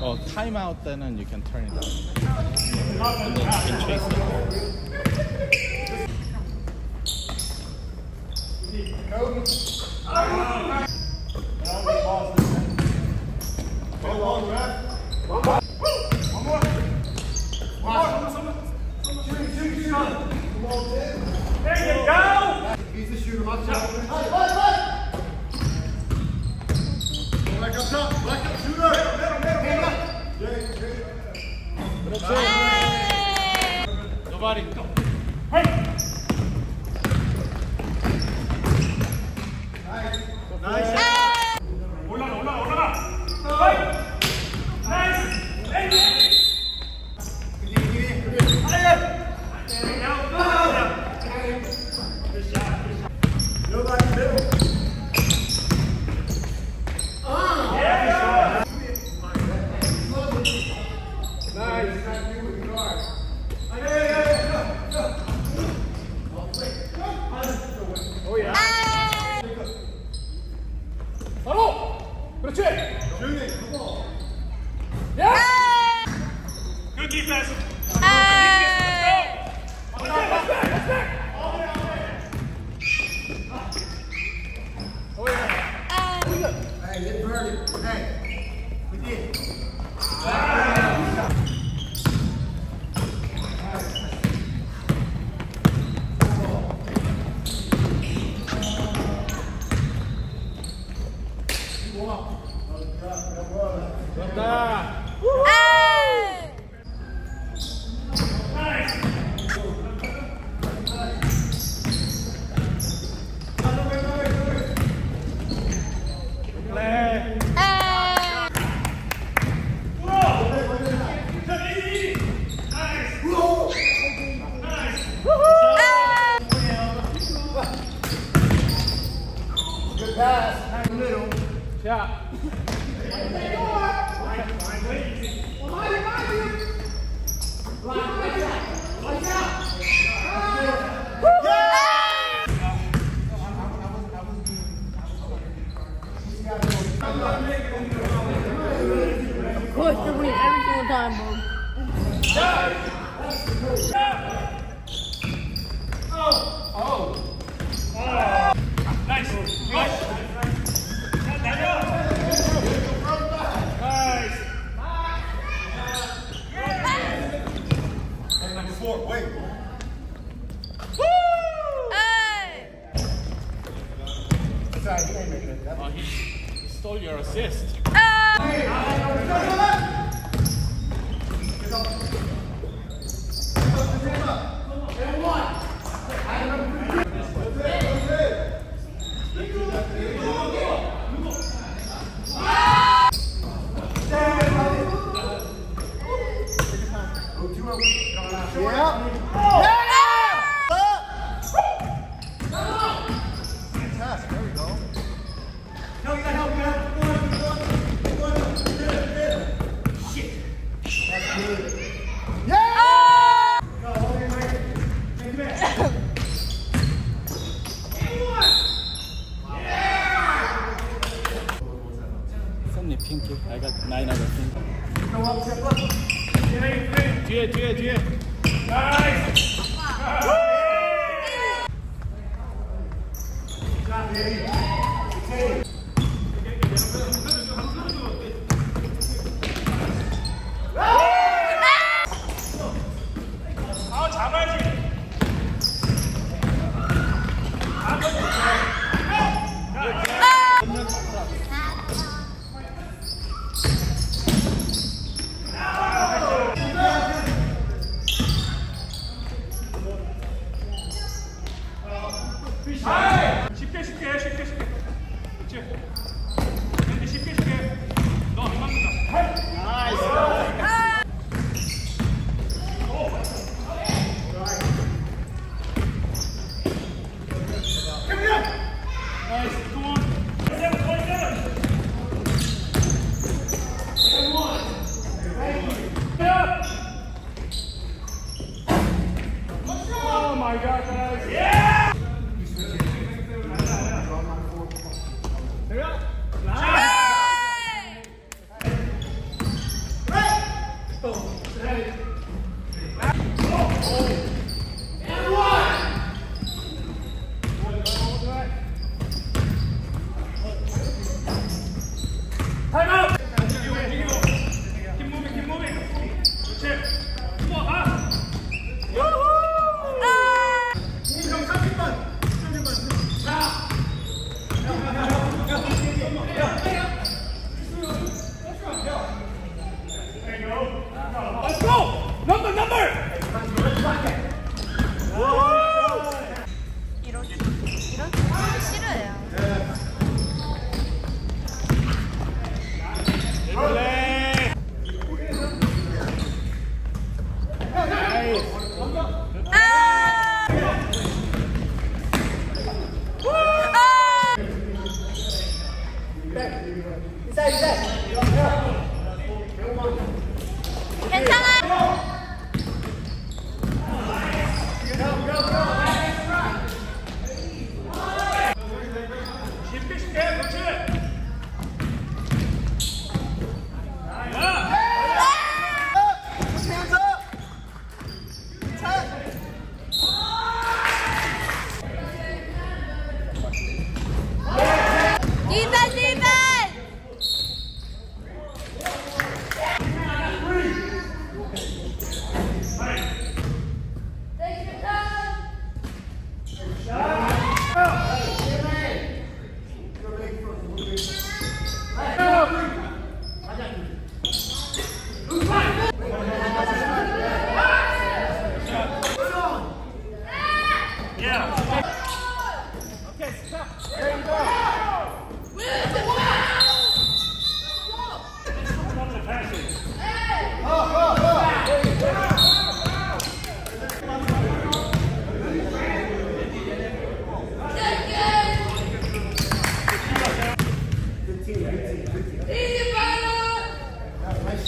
어 타임아웃 때는 you can turn it down. And then you can chase the ball. He's the shooter, watch out. Back up top, back up, shooter. はい。ナイス Hey, number four, wait. Sorry, he ain't making it. Oh, he stole your assist. pass. There we go. Send me pinky. I got nine other pinky. 뒤에 뒤에 뒤에. 아 Nice. 行动。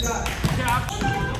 자, 자.